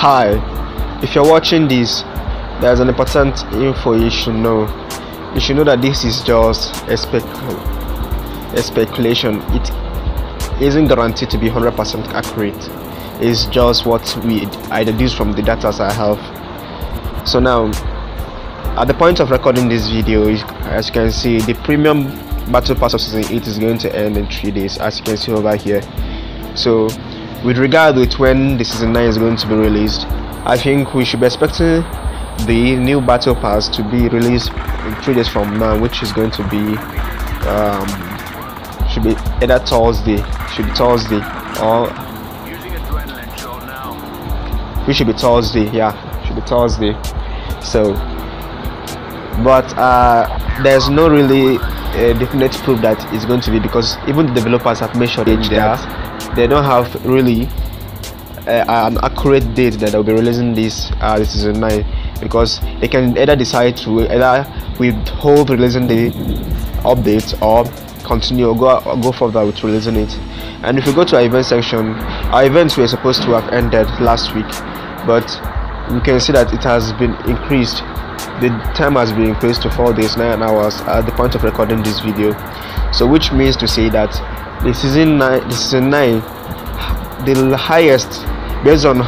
Hi, if you're watching this, there's an important info you should know. You should know that this is just a, spec- a speculation. It isn't guaranteed to be 100% accurate. It's just what we I deduce from the data I have. So now, at the point of recording this video, as you can see, the premium battle pass of season 8 is going to end in 3 days, as you can see over here. So with regard with when the season 9 is going to be released i think we should be expecting the new battle pass to be released in three days from now which is going to be um, should be either thursday should be thursday or we should be thursday yeah should be thursday. So but uh, there's no really uh, definite proof that it's going to be because even the developers have mentioned that they don't have really uh, an accurate date that they'll be releasing this uh, this season 9 because they can either decide to either withhold releasing the update or continue or go, or go further with releasing it. And if you go to our event section our events were supposed to have ended last week but we can see that it has been increased. The time has been increased to four days nine hours at the point of recording this video. So which means to say that the season nine the season nine the highest based on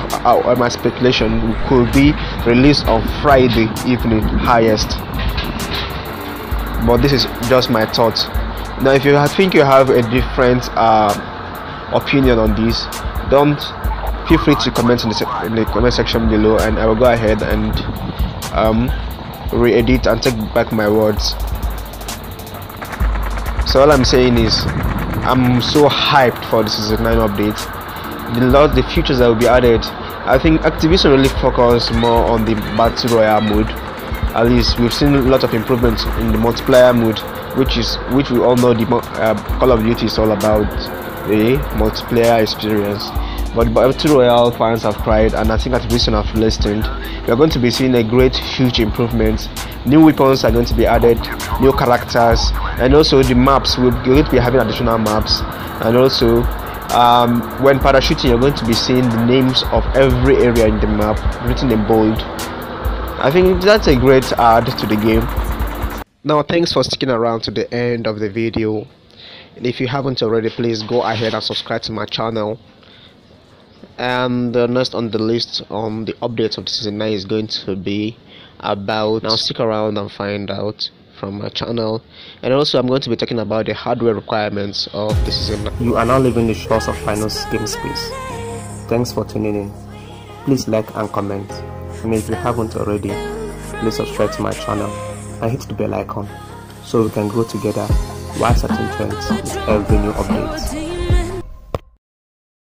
my speculation could be released on friday evening highest. But this is just my thought now if you think you have a different uh, opinion on this don't feel free to comment in the, in the, comment section below and i will go ahead and um, re-edit and take back my words. So all i'm saying is I'm so hyped for the season 9 update. The lot the features that will be added. I think Activision really focus more on the battle royale mode. At least we've seen a lot of improvements in the multiplayer mode, which is which we all know the uh, Call of Duty is all about the multiplayer experience. But Battle Royale fans have cried, and I think Activision have listened. We are going to be seeing a great, huge improvement. New weapons are going to be added, new characters, and also the maps. We're going to be having additional maps, and also um, when parachuting, you're going to be seeing the names of every area in the map written in bold. I think that's a great add to the game. Now, thanks for sticking around to the end of the video. And if you haven't already, please go ahead and subscribe to my channel and the next on the list on the updates of the season 9 is going to be about now stick around and find out from my channel. And also i'm going to be talking about the hardware requirements of the season 9 you are now leaving the shores of Pinus game space. Thanks for tuning in. Please like and comment. And if you haven't already please subscribe to my channel and hit the bell icon so we can grow together while setting trends with every new update